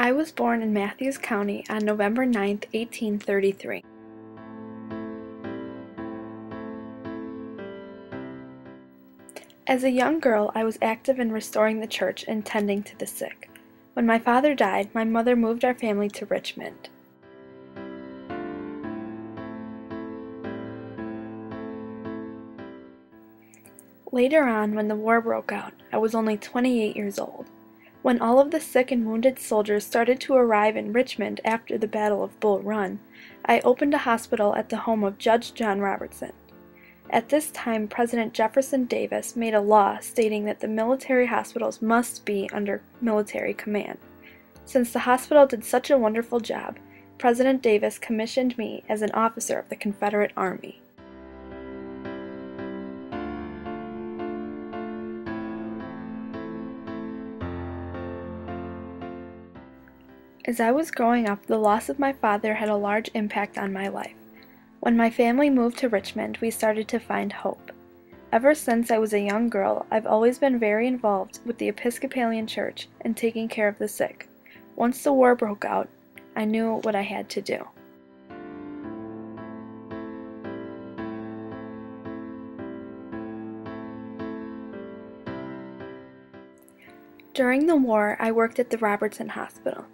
I was born in Mathews County on November 9, 1833. As a young girl, I was active in restoring the church and tending to the sick. When my father died, my mother moved our family to Richmond. Later on, when the war broke out, I was only 28 years old. When all of the sick and wounded soldiers started to arrive in Richmond after the Battle of Bull Run, I opened a hospital at the home of Judge John Robertson. At this time, President Jefferson Davis made a law stating that the military hospitals must be under military command. Since the hospital did such a wonderful job, President Davis commissioned me as an officer of the Confederate Army. As I was growing up, the loss of my father had a large impact on my life. When my family moved to Richmond, we started to find hope. Ever since I was a young girl, I've always been very involved with the Episcopalian Church and taking care of the sick. Once the war broke out, I knew what I had to do. During the war, I worked at the Robertson Hospital.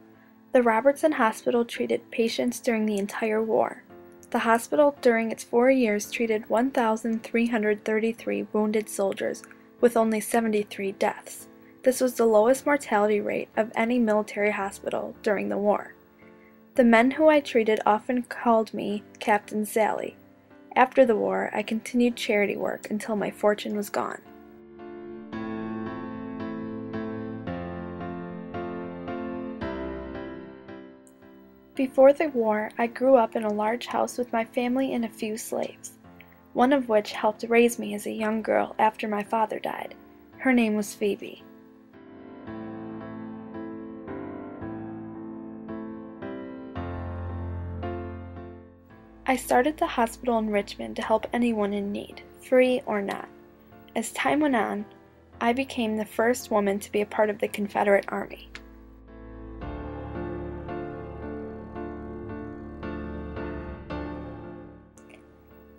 The Robertson Hospital treated patients during the entire war. The hospital during its four years treated 1,333 wounded soldiers, with only 73 deaths. This was the lowest mortality rate of any military hospital during the war. The men who I treated often called me Captain Sally. After the war, I continued charity work until my fortune was gone. Before the war, I grew up in a large house with my family and a few slaves, one of which helped raise me as a young girl after my father died. Her name was Phoebe. I started the hospital in Richmond to help anyone in need, free or not. As time went on, I became the first woman to be a part of the Confederate Army.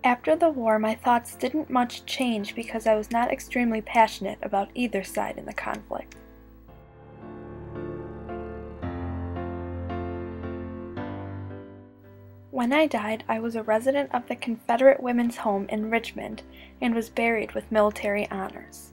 After the war, my thoughts didn't much change because I was not extremely passionate about either side in the conflict. When I died, I was a resident of the Confederate Women's Home in Richmond and was buried with military honors.